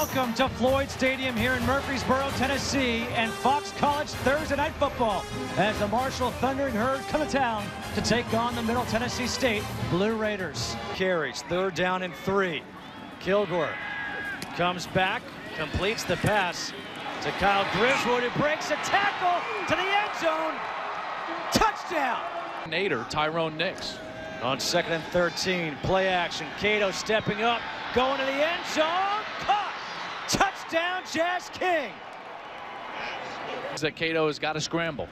Welcome to Floyd Stadium here in Murfreesboro, Tennessee, and Fox College Thursday Night Football as the Marshall Thundering Herd come to town to take on the Middle Tennessee State Blue Raiders. Carries, third down and three. Kilgore comes back, completes the pass to Kyle Griswold, who breaks a tackle to the end zone. Touchdown! Nader, Tyrone Nix. On second and 13, play action. Cato stepping up, going to the end zone. Caught! Touchdown, Jazz King! That Cato has got to scramble.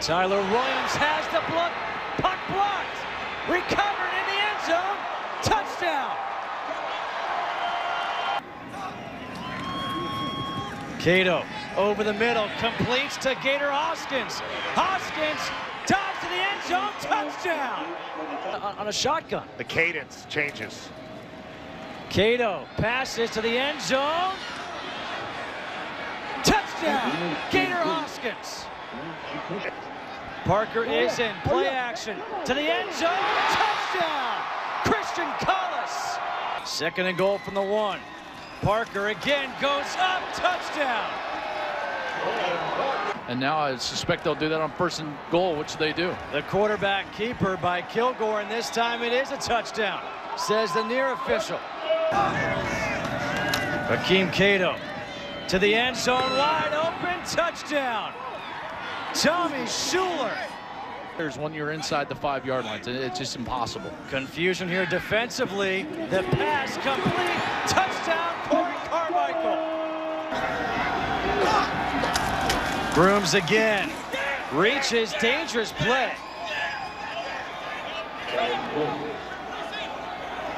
Tyler Williams has the block. Puck blocked. Recovered in the end zone. Touchdown! Cato over the middle, completes to Gator Hoskins. Hoskins dives to the end zone, touchdown! On, on a shotgun. The cadence changes. Cato passes to the end zone. Touchdown! Gator Hoskins. Parker is in play action to the end zone. Touchdown! Christian Collis. Second and goal from the one. Parker again goes up. Touchdown! And now I suspect they'll do that on first and goal, which they do. The quarterback keeper by Kilgore, and this time it is a touchdown, says the near official. Rakeem Cato to the end zone, wide open, touchdown. Tommy Shuler. There's when you're inside the five-yard lines. It's just impossible. Confusion here defensively. The pass complete. Touchdown, Corey Carmichael. Grooms again. Reaches, dangerous play.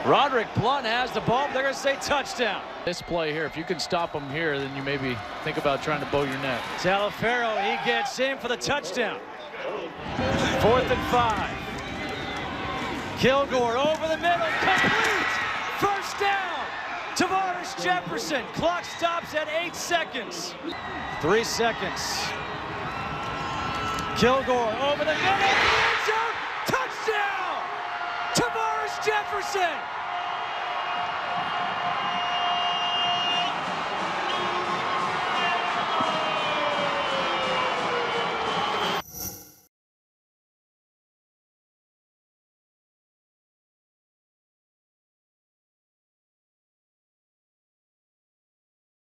Roderick Blunt has the ball. They're going to say touchdown. This play here, if you can stop them here, then you maybe think about trying to bow your net. Talaferro, he gets in for the touchdown. Fourth and five. Kilgore over the middle, complete. First down. Tavares Jefferson. Clock stops at eight seconds. Three seconds. Kilgore over the middle, the end zone. Touchdown. Tavares Jefferson.